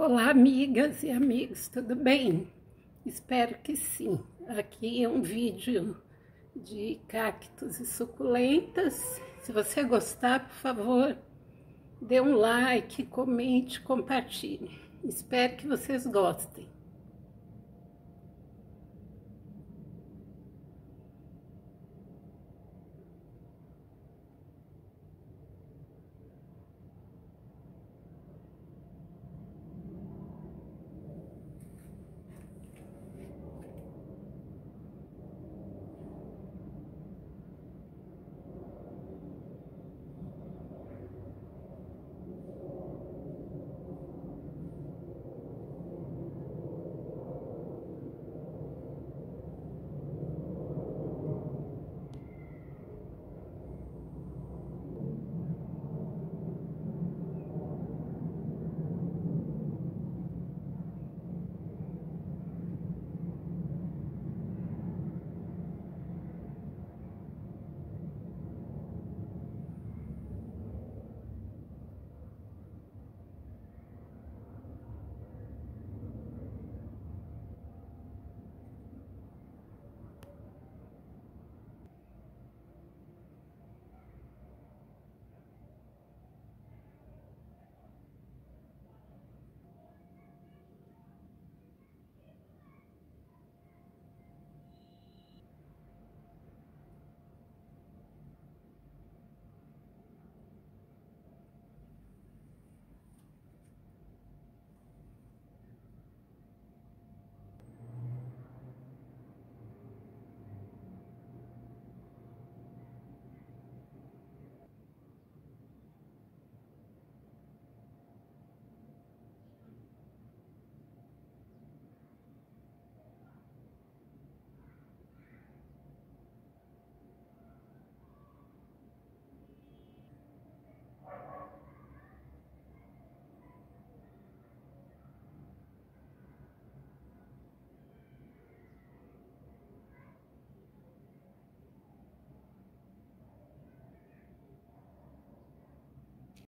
Olá, amigas e amigos, tudo bem? Espero que sim. Aqui é um vídeo de cactos e suculentas. Se você gostar, por favor, dê um like, comente, compartilhe. Espero que vocês gostem.